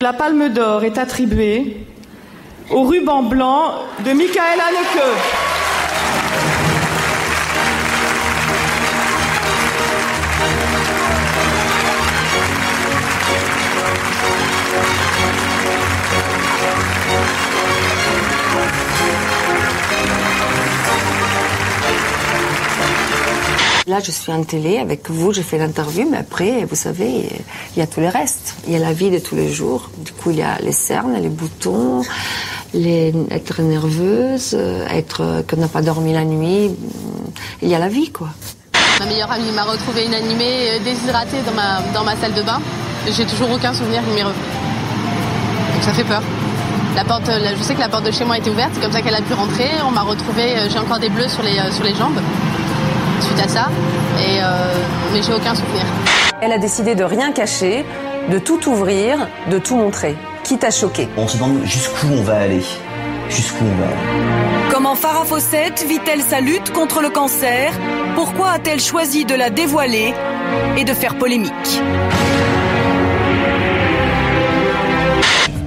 La palme d'or est attribuée au ruban blanc de Michael Haneke. Je suis en télé avec vous, je fais l'interview, mais après, vous savez, il y a tout le reste. Il y a la vie de tous les jours. Du coup, il y a les cernes, les boutons, être nerveuse, être qu'on n'a pas dormi la nuit. Il y a la vie, quoi. Ma meilleure amie m'a retrouvé inanimée, euh, déshydratée dans ma, dans ma salle de bain. J'ai toujours aucun souvenir qui m'est revenu. Donc ça fait peur. La porte, euh, je sais que la porte de chez moi était ouverte, c'est comme ça qu'elle a pu rentrer. On m'a retrouvé, euh, j'ai encore des bleus sur les, sur les jambes suite à ça, et euh, mais j'ai aucun souvenir. Elle a décidé de rien cacher, de tout ouvrir, de tout montrer, quitte à choquer. On se demande jusqu'où on va aller. Jusqu'où on va aller. Comment Farah Fawcett vit-elle sa lutte contre le cancer? Pourquoi a-t-elle choisi de la dévoiler et de faire polémique?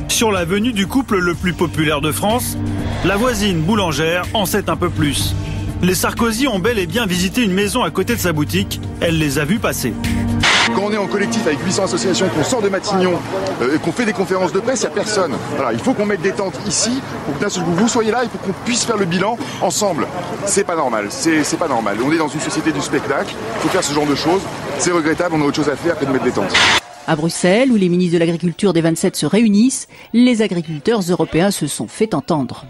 Sur la venue du couple le plus populaire de France, la voisine boulangère en sait un peu plus. Les Sarkozy ont bel et bien visité une maison à côté de sa boutique. Elle les a vus passer. Quand on est en collectif avec 800 associations, qu'on sort de Matignon euh, et qu'on fait des conférences de presse, il n'y a personne. Voilà, il faut qu'on mette des tentes ici pour que d'un seul coup vous soyez là et pour qu'on puisse faire le bilan ensemble. C'est pas normal, c'est pas normal. On est dans une société du spectacle, il faut faire ce genre de choses. C'est regrettable, on a autre chose à faire que de mettre des tentes. À Bruxelles, où les ministres de l'Agriculture des 27 se réunissent, les agriculteurs européens se sont fait entendre.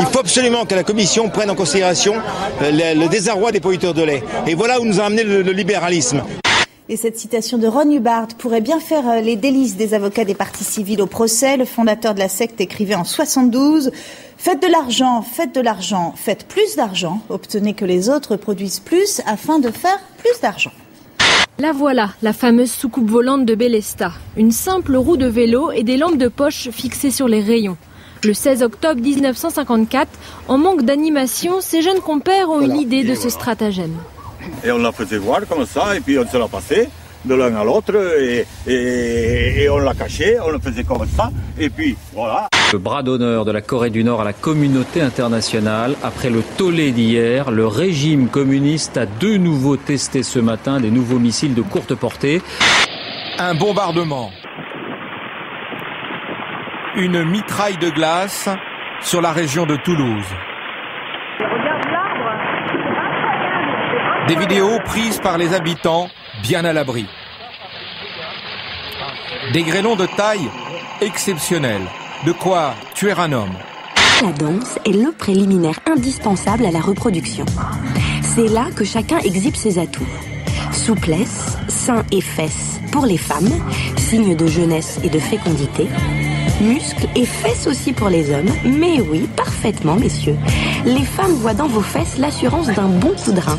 Il faut absolument que la Commission prenne en considération le, le désarroi des producteurs de lait. Et voilà où nous a amené le, le libéralisme. Et cette citation de Ron Hubbard pourrait bien faire les délices des avocats des partis civils au procès. Le fondateur de la secte écrivait en 72 Faites de l'argent, faites de l'argent, faites plus d'argent, obtenez que les autres produisent plus afin de faire plus d'argent. La voilà, la fameuse soucoupe volante de Bélesta. Une simple roue de vélo et des lampes de poche fixées sur les rayons. Le 16 octobre 1954, en manque d'animation, ces jeunes compères ont eu l'idée de ce stratagème. Et on la faisait voir comme ça, et puis on se la passait de l'un à l'autre, et, et, et, on la cachait, on le faisait comme ça, et puis voilà. Le bras d'honneur de la Corée du Nord à la communauté internationale. Après le tollé d'hier, le régime communiste a de nouveau testé ce matin des nouveaux missiles de courte portée. Un bombardement une mitraille de glace sur la région de Toulouse. Des vidéos prises par les habitants bien à l'abri. Des grêlons de taille exceptionnelle. De quoi tuer un homme. La danse est le préliminaire indispensable à la reproduction. C'est là que chacun exhibe ses atouts. Souplesse, seins et fesses pour les femmes, signe de jeunesse et de fécondité muscles et fesses aussi pour les hommes. Mais oui, parfaitement, messieurs. Les femmes voient dans vos fesses l'assurance d'un bon poudrin.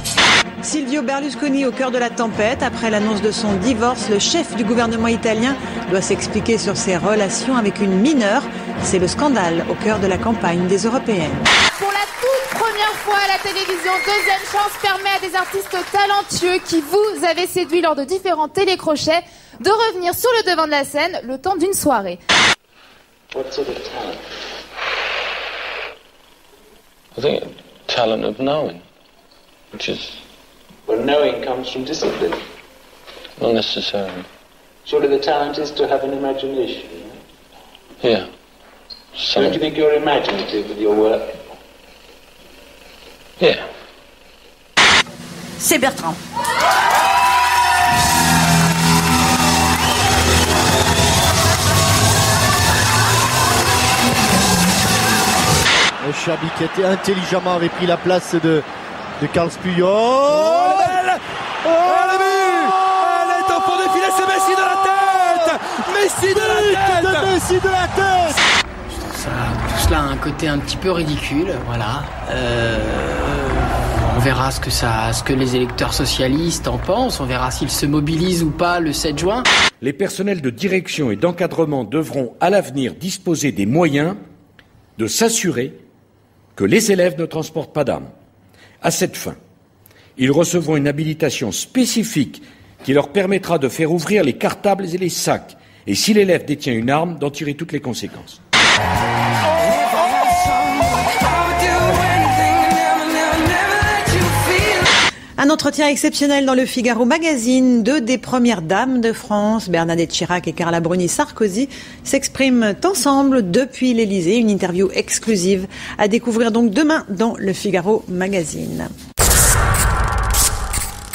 Silvio Berlusconi au cœur de la tempête. Après l'annonce de son divorce, le chef du gouvernement italien doit s'expliquer sur ses relations avec une mineure. C'est le scandale au cœur de la campagne des européennes. Pour la toute première fois à la télévision, Deuxième Chance permet à des artistes talentueux qui vous avez séduit lors de différents télécrochets de revenir sur le devant de la scène le temps d'une soirée. What sort of talent? I think talent of knowing, which is. Well, knowing comes from discipline. Not necessarily. Surely the talent is to have an imagination. Yeah. Some... Don't you think you're imaginative with your work? Yeah. C'est Bertrand. Chabi qui était intelligemment avait pris la place de, de Carl Puyol. Oh, elle, oh, Elle est en fond de filet, c'est Messi de la tête Messi de la tête Messi de la tête Je trouve ça, tout cela a un côté un petit peu ridicule, voilà. Euh, on verra ce que, ça, ce que les électeurs socialistes en pensent, on verra s'ils se mobilisent ou pas le 7 juin. Les personnels de direction et d'encadrement devront à l'avenir disposer des moyens de s'assurer que les élèves ne transportent pas d'armes. À cette fin, ils recevront une habilitation spécifique qui leur permettra de faire ouvrir les cartables et les sacs, et si l'élève détient une arme, d'en tirer toutes les conséquences. Un entretien exceptionnel dans le Figaro Magazine. Deux des premières dames de France, Bernadette Chirac et Carla Bruni Sarkozy, s'expriment ensemble depuis l'Elysée. Une interview exclusive à découvrir donc demain dans le Figaro Magazine.